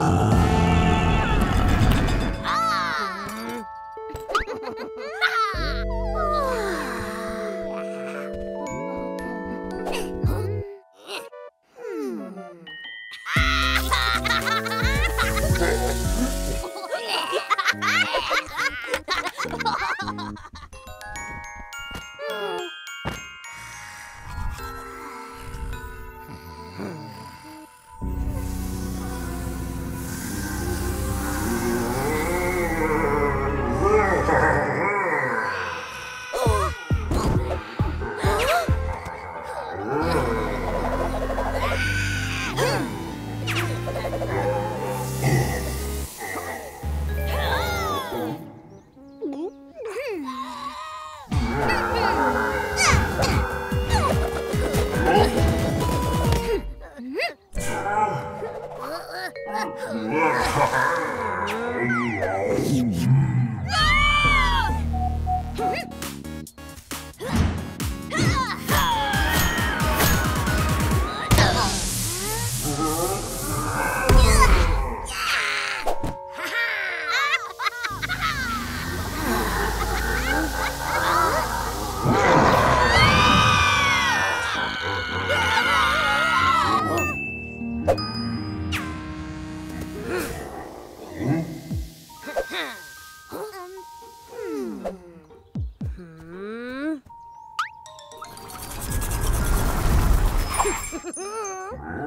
아... Ha ha ha!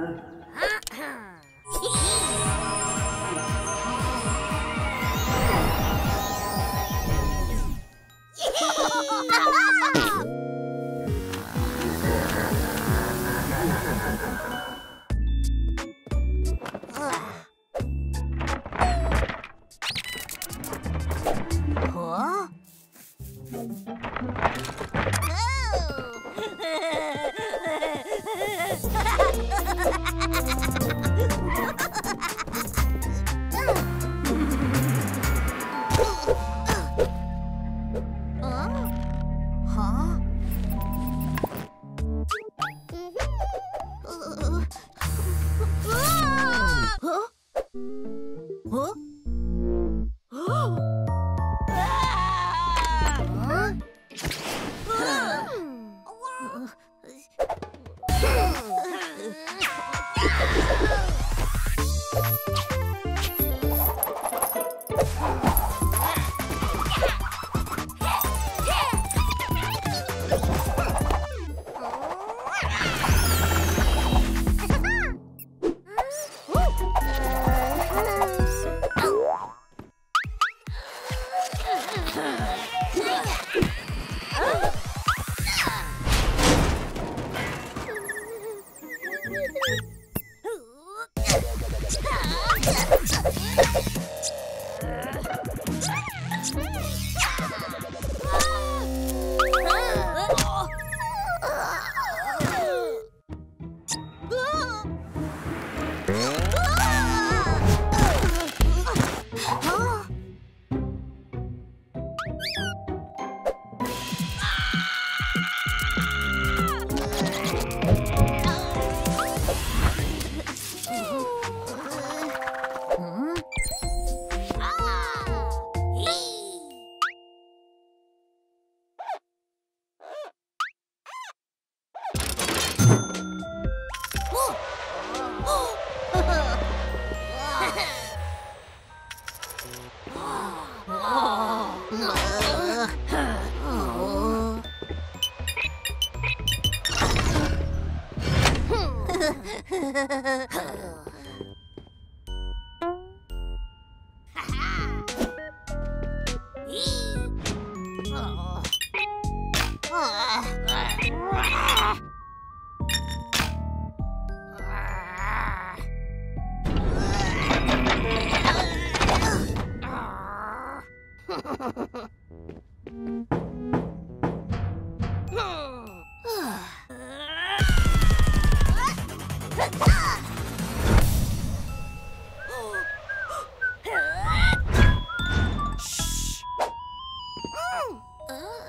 Huh? Whoa! Ha ha ha ha. Ah!